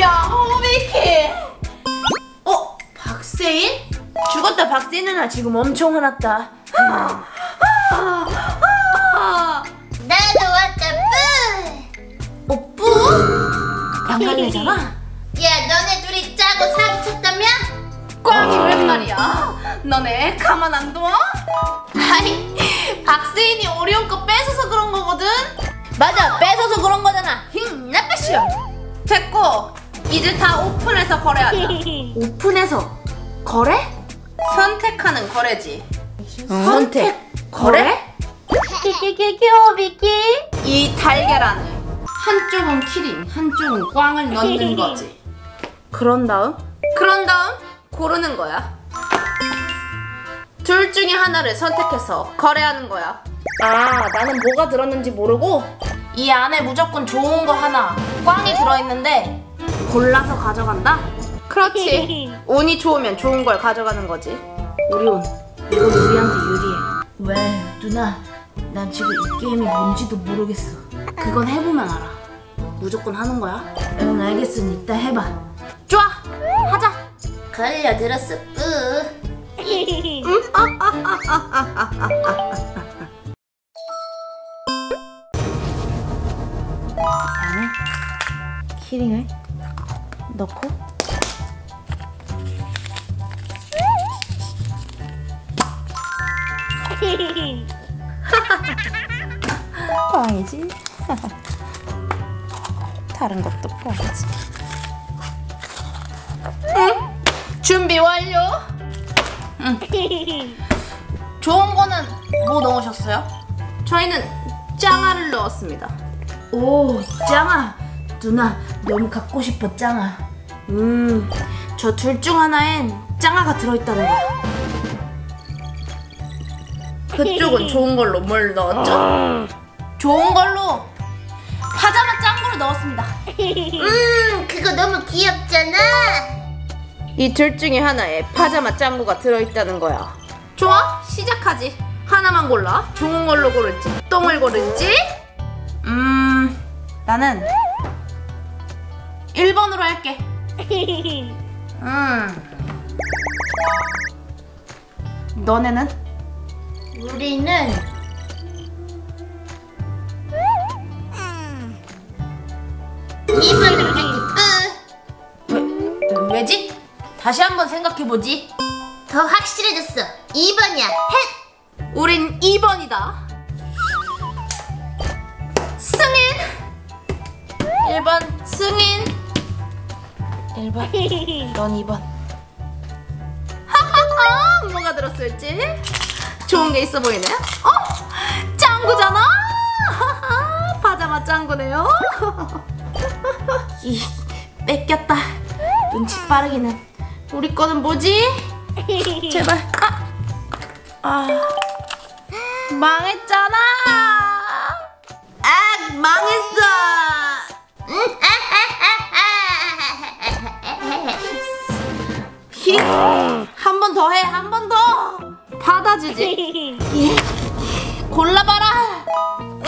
야, 호비키. 어, 박세인? 죽었다 박세인 누나 지금 엄청 화났다. 아, 아, 아. 나도 왔다 뿌! 어, 뿌? 양갈래잖아? 야 너네 둘이 짜고 사기쳤다며? 꽝이 웬 말이야? 너네 가만 안 둬? 아이, 박세인이 오리온 거 뺏어서 그런 거거든? 맞아, 뺏어서 그런 거잖아. 힝, 나빠시오. 됐고, 이제 다 오픈해서 거래하자. 오픈해서 거래? 선택하는 거래지. 선택, 거래? 키키키키오비키 이 달걀 안에 한쪽은 키링, 한쪽은 꽝을 넣는 거지. 그런 다음? 그런 다음 고르는 거야. 둘 중에 하나를 선택해서 거래하는 거야. 아, 나는 뭐가 들었는지 모르고 이 안에 무조건 좋은 거 하나 꽝이 들어있는데 골라서 가져간다? 그렇지. 운이 좋으면 좋은 걸 가져가는 거지. 우리 운, 이건 우리한테 유리해. 왜, 누나? 난 지금 이 게임이 뭔지도 모르겠어. 그건 해보면 알아. 무조건 하는 거야? 응, 알겠으니 이따 해봐. 좋아, 하자. 걸려들었어 뿌 키링을 넣고 꽝이지. 다른 것도 꽝이지. 응? 준비 완료. 응. 좋은 거는 뭐 넣으셨어요? 저희는 짱아를 넣었습니다. 오, 짱아. 누나, 너무 갖고 싶어, 짱아. 음, 저 둘 중 하나엔 짱아가 들어있다는 거야. 그쪽은 좋은 걸로 뭘 넣었죠? 좋은 걸로 파자마 짱구를 넣었습니다. 음 그거 너무 귀엽잖아 이 둘 중에 하나에 파자마 짱구가 들어있다는 거야. 좋아, 시작하지. 하나만 골라. 좋은 걸로 고를지, 똥을 고를지. 음, 나는 1번으로 할게. 음. 너네는? 우리는 이번으로 할게 뿌 왜, 왜지? 다시 한번 생각해보지. 더 확실해졌어 2번이야 헷 우린 2번이다. 승인! 1번 승인. 1번, 넌 2번. 하하하! 뭐가 들었을지? 좋은 게 있어 보이네. 어? 짱구잖아? 파자마 짱구네요. 이, 뺏겼다. 눈치 빠르기는. 우리 거는 뭐지? 제발. 아! 아. 망했잖아. 아, 망했어. 주지. 골라봐라. 음?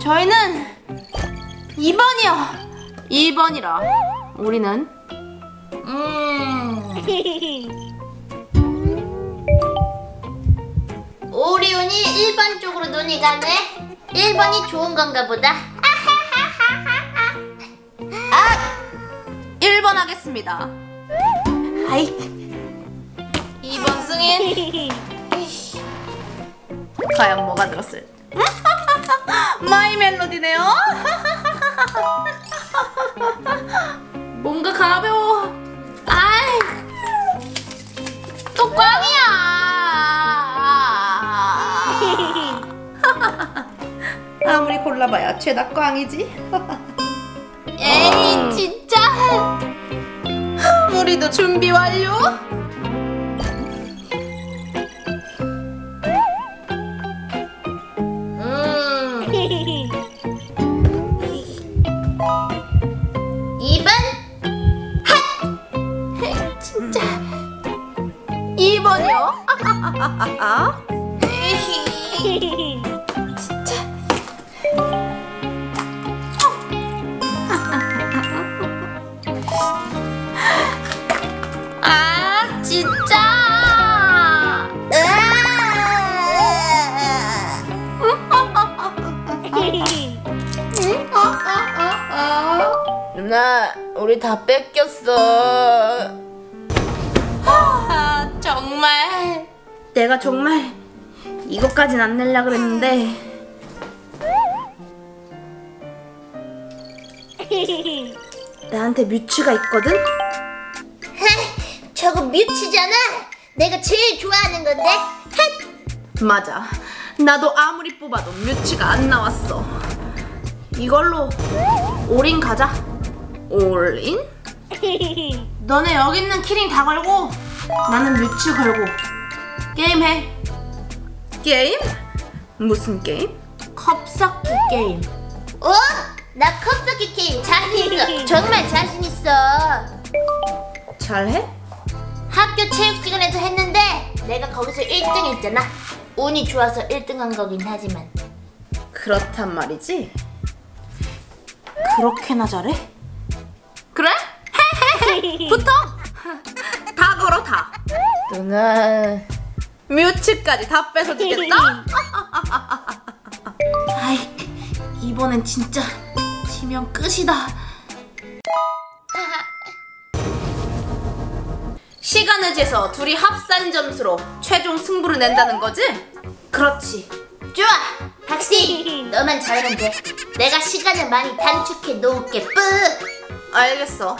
저희는 2번이요. 2번이라. 우리는 음 오리온이 1번 쪽으로 눈이 가네 1번이 좋은 건가 보다 아! 1번 하겠습니다. 아이. 2번 승인. 과연 뭐가 들었을? 마이 멜로디네요. 뭔가 가벼워. 아이. 또 꽝이야. 아무리 골라봐야 죄다 꽝이지. 에이 진짜. 우리도 준비 완료. 누나, 우리 다 뺏겼어. 아, 정말. 내가 정말 이것까진 안 낼라 그랬는데. 나한테 뮤츠가 있거든? 저거 뮤츠잖아. 내가 제일 좋아하는 건데. 헷! 맞아. 나도 아무리 뽑아도 뮤츠가 안 나왔어. 이걸로 올인 가자. 올인? 너네 여기 있는 key ring 다 걸고 나는 뮤츠 걸고 게임 해. 게임? 무슨 게임? 컵쌓기 게임. 어? 나 컵쌓기 게임 자신 있어. 정말 자신 있어. 잘해? 학교 체육 시간에서 했는데 내가 거기서 1등 했잖아. 운이 좋아서 1등 한 거긴 하지만. 그렇단 말이지. 그렇게나 잘해? 그래? 붙어. 다 걸어 다. 누나 뮤츠까지 다 뺏어주겠다. 아이 이번엔 진짜 지면 끝이다. 시간을 재서 둘이 합산 점수로 최종 승부를 낸다는 거지? 그렇지. 좋아. 박씨, 너만 잘하면 돼. 내가 시간을 많이 단축해 놓을게. 뿌. 알겠어.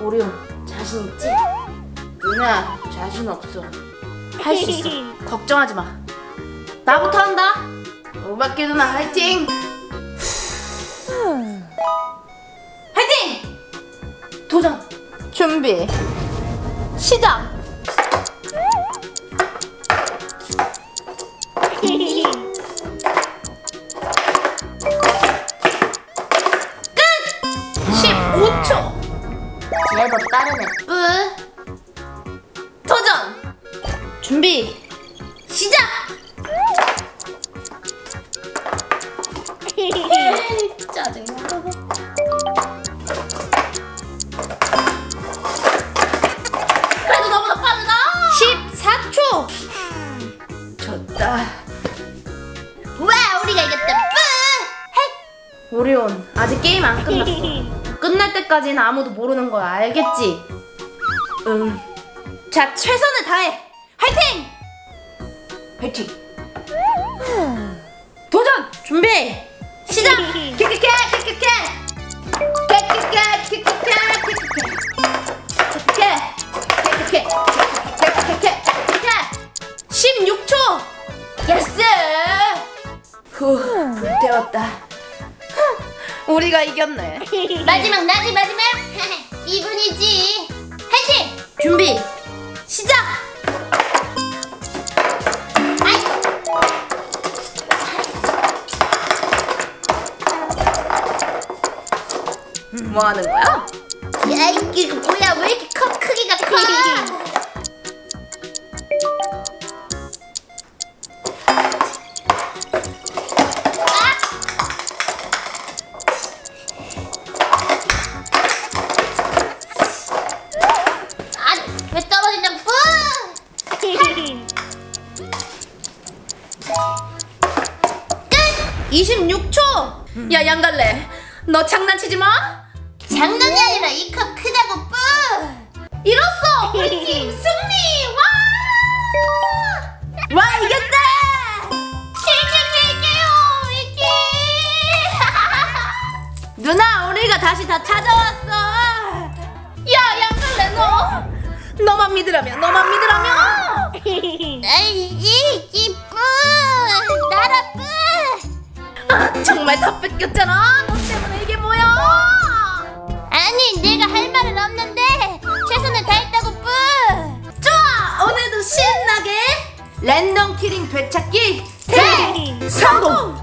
오리온 자신 있지? 누나 자신 없어. 할 수 있어. 걱정하지 마. 나부터 한다. 오박기 누나 화이팅! 화이팅! 도전. 준비. 시작. 15초. 제법 빠르네. 뿌. 도전. 준비. 때까지는 아무도 모르는 거야. 알겠지? 응. 자 최선을 다해. 화이팅! 화이팅. 도전 준비 시작. 킥킥킥 킥킥킥. 킥킥킥 킥킥킥 킥킥킥. 킥킥킥 킥킥킥 킥킥킥. 16초. Yes. 후 불태웠다. 우리가 이겼네. 마지막 나지 마지막. 기분이지. 화이팅. 준비 시작. 뭐 하는 거야? 야, 이게 뭐야? 왜 이렇게 컵 크기가 커? 26초. 야 양갈래, 너 장난치지 마. 장난이 아니라 이 컵 크다고 뿌! 이뤘어. 우리 팀 승 다 뺏겼잖아. 너 때문에 이게 뭐야? 아니, 내가 할 말은 없는데 최선을 다했다고 뿌! 좋아 오늘도 신나게 랜덤 키링 되찾기 대 성공